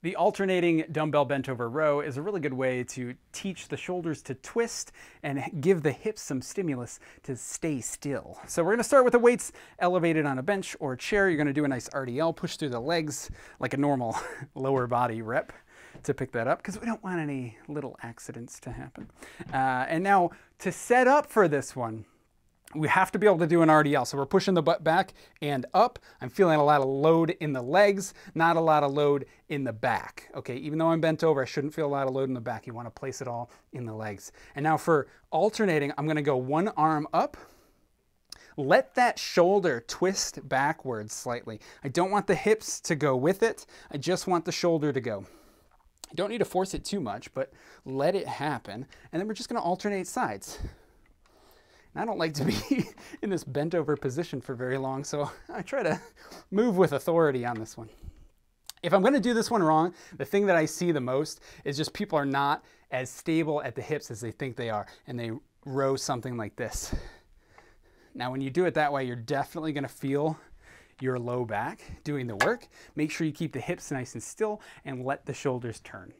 The alternating dumbbell bent over row is a really good way to teach the shoulders to twist and give the hips some stimulus to stay still. So we're gonna start with the weights elevated on a bench or a chair. You're gonna do a nice RDL, push through the legs like a normal lower body rep to pick that up because we don't want any little accidents to happen. Uh, and now to set up for this one, we have to be able to do an RDL. So we're pushing the butt back and up. I'm feeling a lot of load in the legs, not a lot of load in the back. Okay, even though I'm bent over, I shouldn't feel a lot of load in the back. You wanna place it all in the legs. And now for alternating, I'm gonna go one arm up, let that shoulder twist backwards slightly. I don't want the hips to go with it. I just want the shoulder to go. Don't need to force it too much, but let it happen. And then we're just gonna alternate sides. I don't like to be in this bent over position for very long, so I try to move with authority on this one. If I'm gonna do this one wrong, the thing that I see the most is just people are not as stable at the hips as they think they are, and they row something like this. Now, when you do it that way, you're definitely gonna feel your low back doing the work. Make sure you keep the hips nice and still and let the shoulders turn.